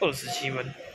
二十七分。